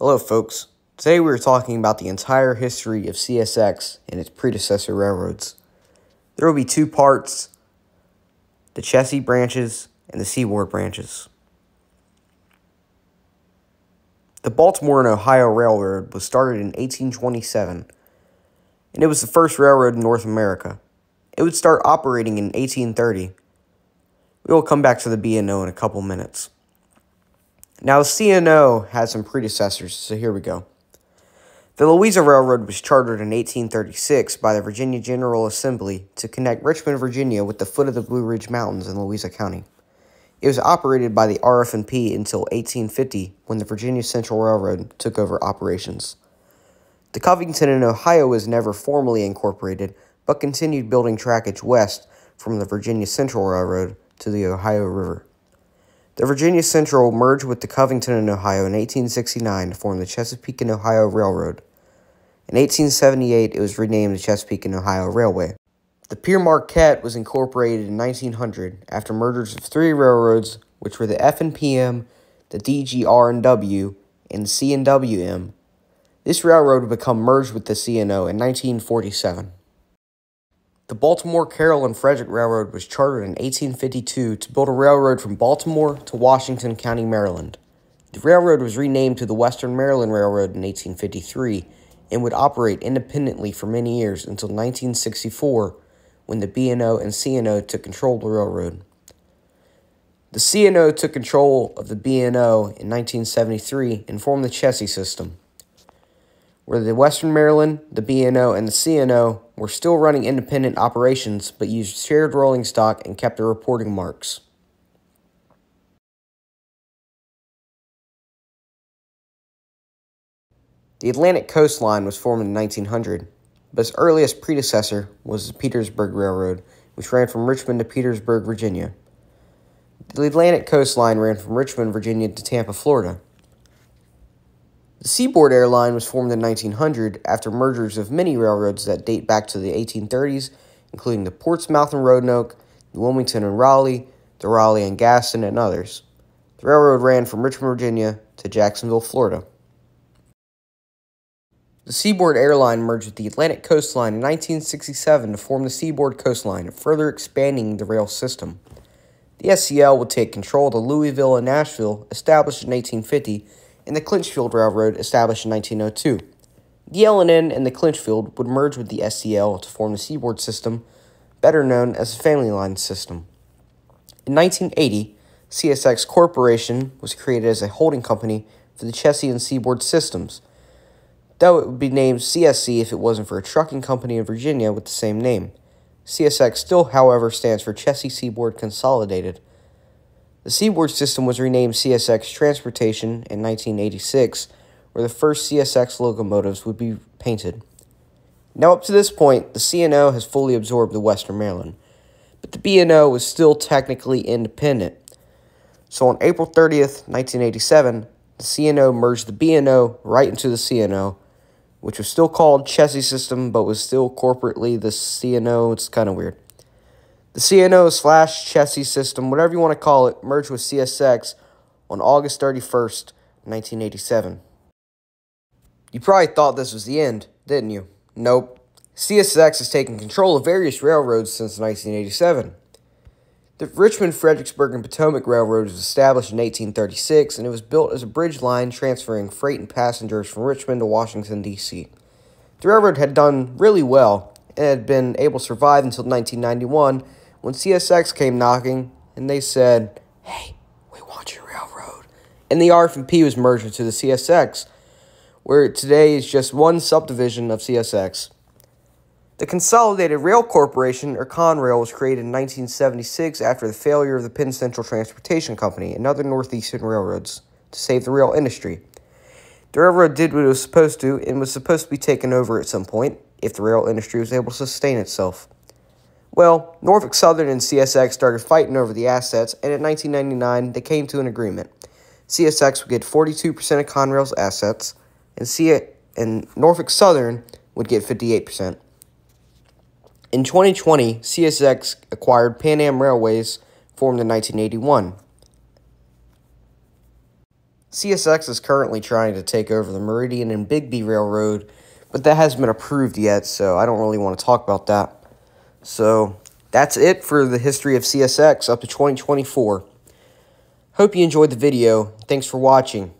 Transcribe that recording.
Hello, folks. Today we are talking about the entire history of CSX and its predecessor railroads. There will be two parts the Chessie branches and the Seaboard branches. The Baltimore and Ohio Railroad was started in 1827, and it was the first railroad in North America. It would start operating in 1830. We will come back to the B&O in a couple minutes. Now, the C&O had some predecessors, so here we go. The Louisa Railroad was chartered in 1836 by the Virginia General Assembly to connect Richmond, Virginia with the foot of the Blue Ridge Mountains in Louisa County. It was operated by the RF&P until 1850 when the Virginia Central Railroad took over operations. The Covington and Ohio was never formally incorporated, but continued building trackage west from the Virginia Central Railroad to the Ohio River. The Virginia Central merged with the Covington and Ohio in 1869 to form the Chesapeake and Ohio Railroad. In 1878, it was renamed the Chesapeake and Ohio Railway. The Pere Marquette was incorporated in 1900 after mergers of three railroads, which were the F&PM, the DGR&W, and C&WM. This railroad would become merged with the C&O in 1947. The Baltimore, Carroll, and Frederick Railroad was chartered in 1852 to build a railroad from Baltimore to Washington County, Maryland. The railroad was renamed to the Western Maryland Railroad in 1853 and would operate independently for many years until 1964 when the B&O and C&O took control of the railroad. The C&O took control of the B&O in 1973 and formed the Chessie system where the Western Maryland, the B&O, and the C&O were still running independent operations but used shared rolling stock and kept their reporting marks. The Atlantic Coast Line was formed in 1900, but its earliest predecessor was the Petersburg Railroad, which ran from Richmond to Petersburg, Virginia. The Atlantic Coast Line ran from Richmond, Virginia to Tampa, Florida. The Seaboard Airline was formed in 1900 after mergers of many railroads that date back to the 1830s, including the Portsmouth and Roanoke, the Wilmington and Raleigh, the Raleigh and Gaston, and others. The railroad ran from Richmond, Virginia to Jacksonville, Florida. The Seaboard Airline merged with the Atlantic Coast Line in 1967 to form the Seaboard Coast Line, further expanding the rail system. The SCL would take control of the Louisville and Nashville, established in 1850, and the Clinchfield Railroad established in 1902. The L&N and the Clinchfield would merge with the SCL to form the Seaboard System, better known as the Family Line System. In 1980, CSX Corporation was created as a holding company for the Chessie and Seaboard systems, though it would be named CSC if it wasn't for a trucking company in Virginia with the same name. CSX still, however, stands for Chessie Seaboard Consolidated. The Seaboard system was renamed CSX Transportation in 1986, where the first CSX locomotives would be painted. Now, up to this point, the C&O has fully absorbed the Western Maryland, but the B&O was still technically independent. So on April 30th, 1987, the C&O merged the B&O right into the C&O, which was still called Chessie System, but was still corporately the C&O. It's kind of weird. The C&O slash Chessie system, whatever you want to call it, merged with CSX on August 31st, 1987. You probably thought this was the end, didn't you? Nope. CSX has taken control of various railroads since 1987. The Richmond, Fredericksburg, and Potomac Railroad was established in 1836 and it was built as a bridge line transferring freight and passengers from Richmond to Washington, D.C. The railroad had done really well and had been able to survive until 1991 when CSX came knocking and they said, "Hey, we want your railroad," and the RF&P was merged into the CSX, where today is just one subdivision of CSX. The Consolidated Rail Corporation, or Conrail, was created in 1976 after the failure of the Penn Central Transportation Company and other northeastern railroads to save the rail industry. The railroad did what it was supposed to and was supposed to be taken over at some point if the rail industry was able to sustain itself. Well, Norfolk Southern and CSX started fighting over the assets, and in 1999 they came to an agreement. CSX would get 42% of Conrail's assets, and, C- and Norfolk Southern would get 58%. In 2020, CSX acquired Pan Am Railways, formed in 1981. CSX is currently trying to take over the Meridian and Bigbee Railroad, but that hasn't been approved yet, so I don't really want to talk about that. So that's it for the history of CSX up to 2024. Hope you enjoyed the video. Thanks for watching.